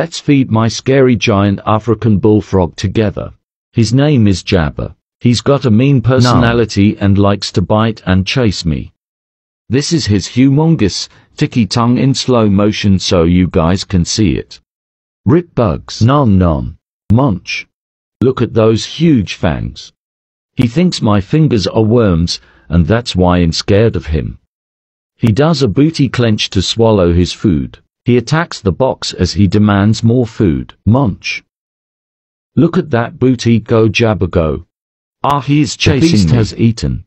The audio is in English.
Let's feed my scary giant African bullfrog together. His name is Jabba. He's got a mean personality and likes to bite and chase me. This is his humongous, ticky tongue in slow motion so you guys can see it. Rip bugs. Nom nom. Munch. Look at those huge fangs. He thinks my fingers are worms, and that's why I'm scared of him. He does a booty clench to swallow his food. He attacks the box as he demands more food. Munch. Look at that booty go Jabba go. Ah, he is chasing the beast me. has eaten.